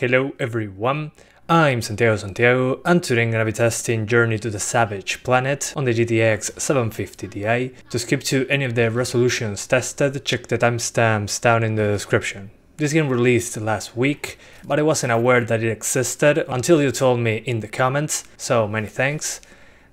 Hello everyone, I'm Santiago Santiago and today I'm gonna be testing Journey to the Savage Planet on the GTX 750 Ti. To skip to any of the resolutions tested, check the timestamps down in the description. This game released last week, but I wasn't aware that it existed until you told me in the comments, so many thanks.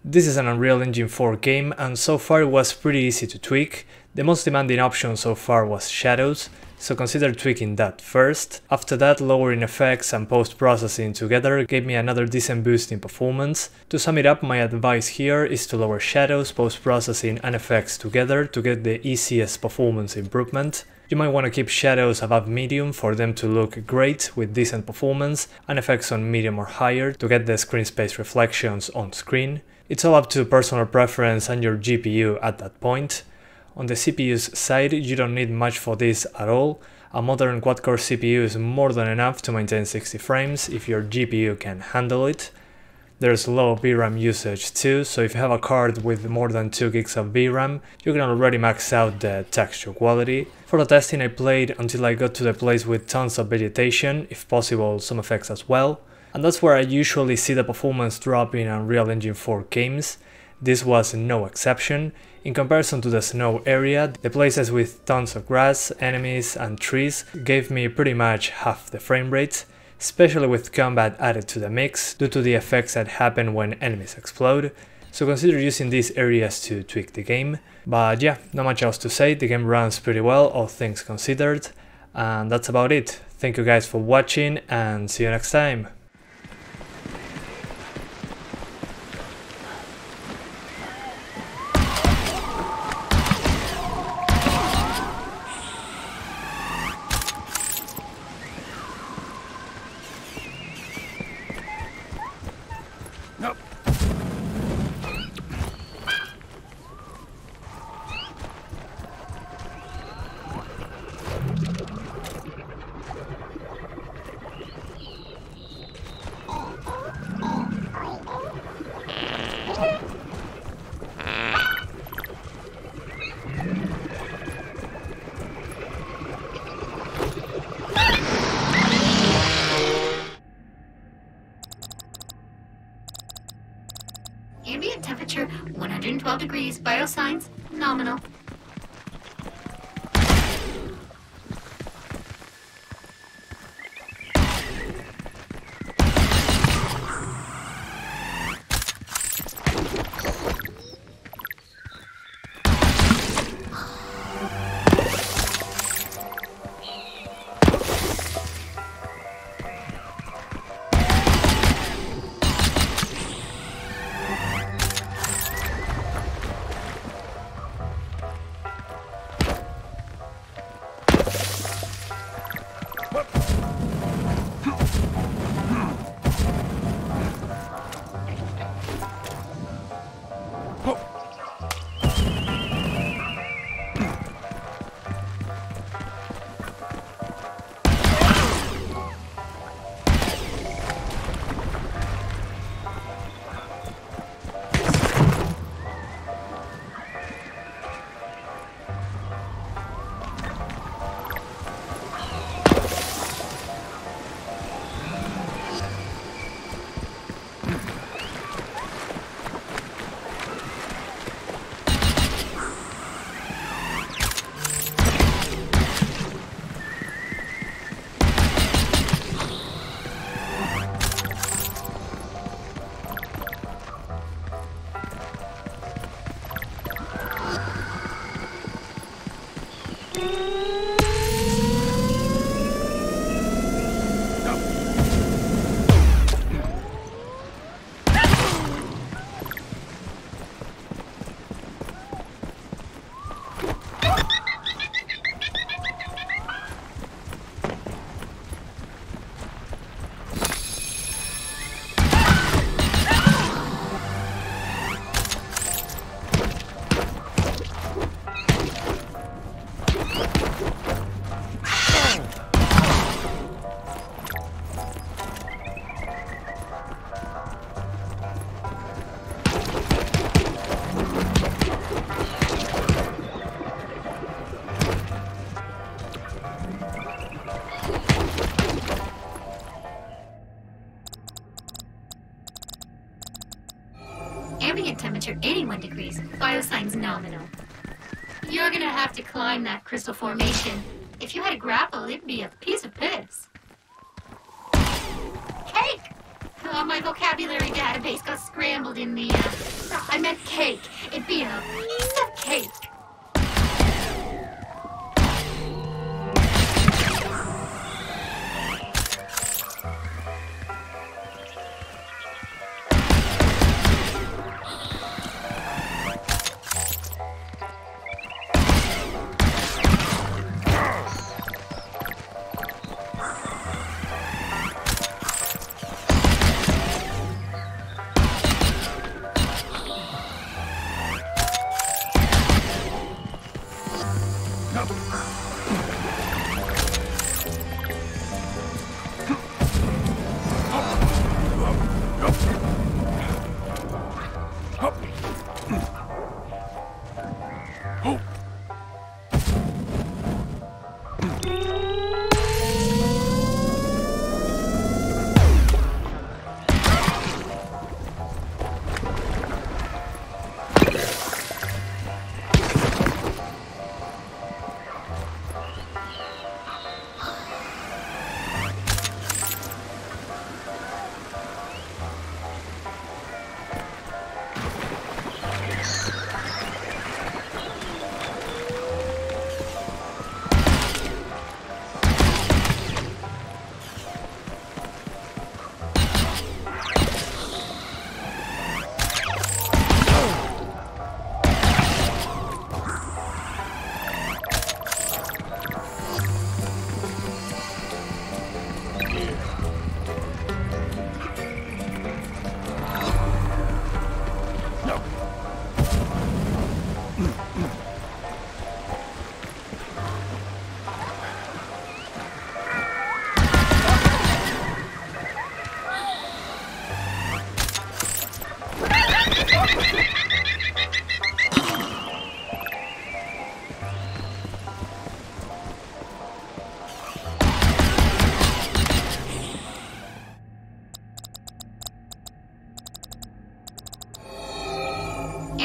This is an Unreal Engine 4 game and so far it was pretty easy to tweak. The most demanding option so far was shadows, so consider tweaking that first. After that, lowering effects and post-processing together gave me another decent boost in performance. To sum it up, my advice here is to lower shadows, post-processing and effects together to get the easiest performance improvement. You might want to keep shadows above medium for them to look great with decent performance and effects on medium or higher to get the screen space reflections on screen. It's all up to personal preference and your GPU at that point. On the CPU's side, you don't need much for this at all. A modern quad-core CPU is more than enough to maintain 60 frames if your GPU can handle it. There's low VRAM usage too, so if you have a card with more than 2 gigs of VRAM, you can already max out the texture quality. For the testing I played until I got to the place with tons of vegetation, if possible some effects as well. And that's where I usually see the performance drop in Unreal Engine 4 games. This was no exception. In comparison to the snow area, the places with tons of grass, enemies and trees gave me pretty much half the frame rate especially with combat added to the mix due to the effects that happen when enemies explode, so consider using these areas to tweak the game. But yeah, not much else to say, the game runs pretty well, all things considered, and that's about it. Thank you guys for watching and see you next time. Degrees. biosigns, nominal. Oh. Crystal formation. If you had a grapple, it'd be a piece of piss. Cake! Oh, my vocabulary database got scrambled in the, uh, I meant cake. It'd be a piece of cake.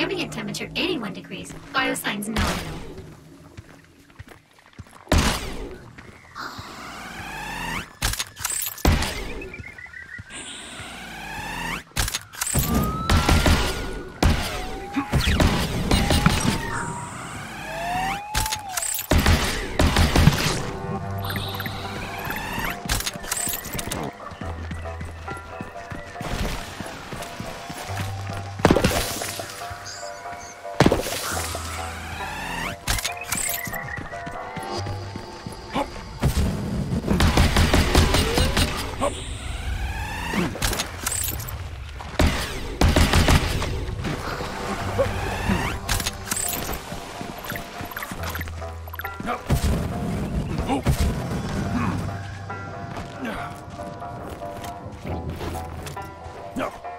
Ambient temperature 81 degrees. Biosigns nominal. No.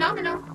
Vital